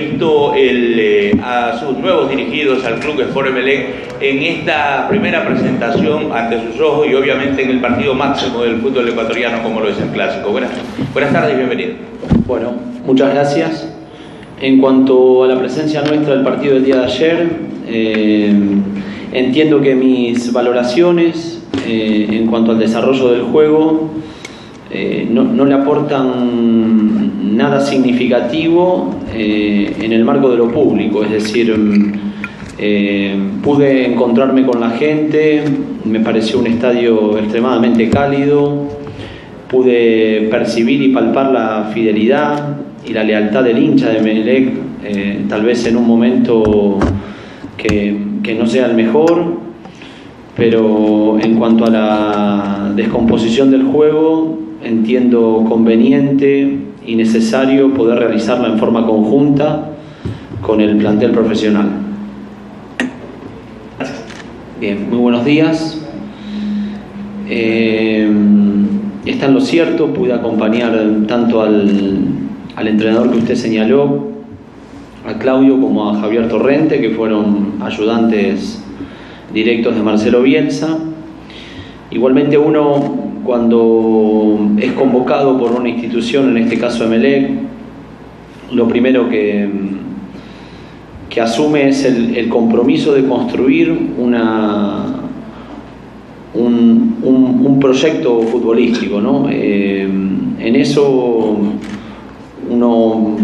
visto a sus nuevos dirigidos al Club Sport en esta primera presentación ante sus ojos y obviamente en el partido máximo del fútbol ecuatoriano como lo es el Clásico? Buenas, buenas tardes bienvenido. Bueno, muchas gracias. En cuanto a la presencia nuestra del partido del día de ayer, eh, entiendo que mis valoraciones eh, en cuanto al desarrollo del juego eh, no, le aportan nada significativo en el marco de lo público, es decir, pude encontrarme con la gente, me pareció un estadio extremadamente cálido, pude percibir y palpar la fidelidad, y la lealtad del hincha de Melec, eh, tal vez en un momento que, no sea el mejor, pero en cuanto a la descomposición del juego, entiendo conveniente y necesario poder realizarla en forma conjunta con el plantel profesional. Bien, muy buenos días. Eh, está en lo cierto, pude acompañar tanto al al entrenador que usted señaló, a Claudio como a Javier Torrente, que fueron ayudantes directos de Marcelo Bielsa. Igualmente uno cuando es convocado por una institución, en este caso Emelec, lo primero que, que asume es el, compromiso de construir una, un, proyecto futbolístico. ¿no? Eh, en eso uno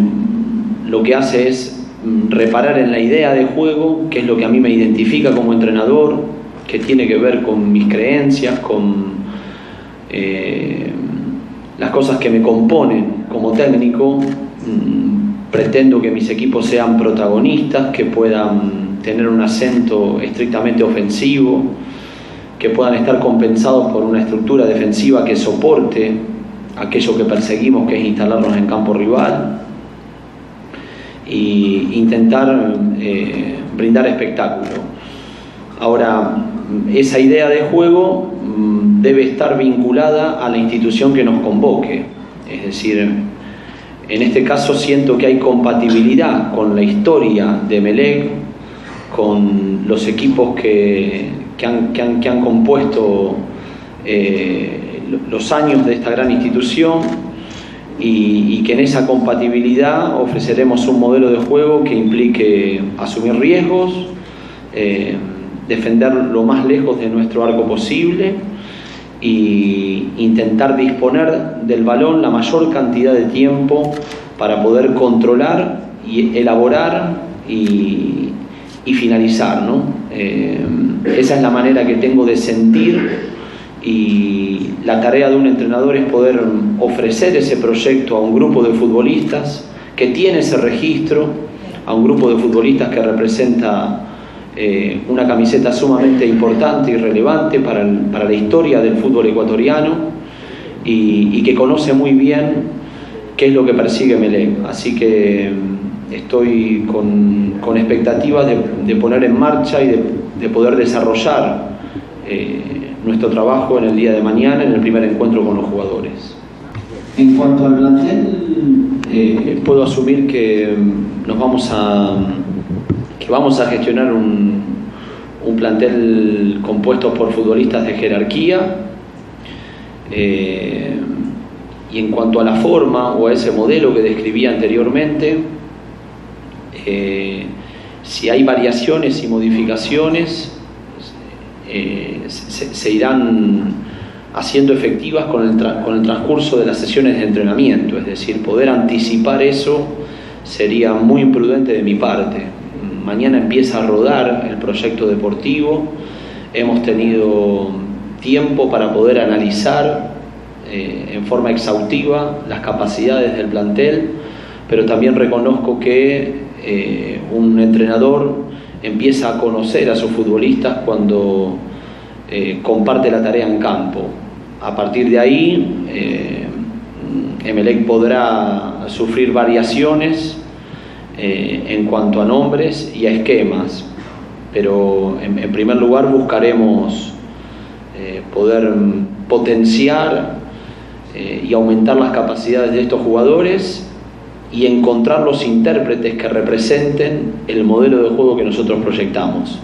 lo que hace es reparar en la idea de juego, que es lo que a mí me identifica como entrenador, que tiene que ver con mis creencias, con eh, las cosas que me componen como técnico. Mm, pretendo que mis equipos sean protagonistas, que puedan tener un acento estrictamente ofensivo, que puedan estar compensados por una estructura defensiva que soporte aquello que perseguimos, que es instalarnos en campo rival, e intentar eh, brindar espectáculo. Ahora, esa idea de juego mm, debe estar vinculada a la institución que nos convoque. Es decir, en este caso siento que hay compatibilidad con la historia de Melec, con los equipos que, han, compuesto eh, los años de esta gran institución y, que en esa compatibilidad ofreceremos un modelo de juego que implique asumir riesgos, eh, defender lo más lejos de nuestro arco posible e intentar disponer del balón la mayor cantidad de tiempo para poder controlar y elaborar y, finalizar. Eh, esa es la manera que tengo de sentir y la tarea de un entrenador es poder ofrecer ese proyecto a un grupo de futbolistas que tiene ese registro, a un grupo de futbolistas que representa eh, una camiseta sumamente importante y relevante para, la historia del fútbol ecuatoriano y, que conoce muy bien qué es lo que persigue Melec. Así que mm, estoy con, expectativas de, poner en marcha y de, poder desarrollar eh, nuestro trabajo en el día de mañana, en el primer encuentro con los jugadores. En cuanto al plantel, eh, puedo asumir que mm, nos vamos a que vamos a gestionar un, un plantel compuesto por futbolistas de jerarquía. Eh, y en cuanto a la forma o a ese modelo que describí anteriormente, eh, si hay variaciones y modificaciones, eh, se, irán haciendo efectivas con el, con el transcurso de las sesiones de entrenamiento, es decir, poder anticipar eso sería muy imprudente de mi parte. Mañana empieza a rodar el proyecto deportivo, hemos tenido tiempo para poder analizar eh, en forma exhaustiva las capacidades del plantel, pero también reconozco que eh, un entrenador empieza a conocer a sus futbolistas cuando eh, comparte la tarea en campo. A partir de ahí, Emelec podrá sufrir variaciones eh, en cuanto a nombres y a esquemas, pero en, en primer lugar buscaremos poder potenciar y aumentar las capacidades de estos jugadores y encontrar los intérpretes que representen el modelo de juego que nosotros proyectamos.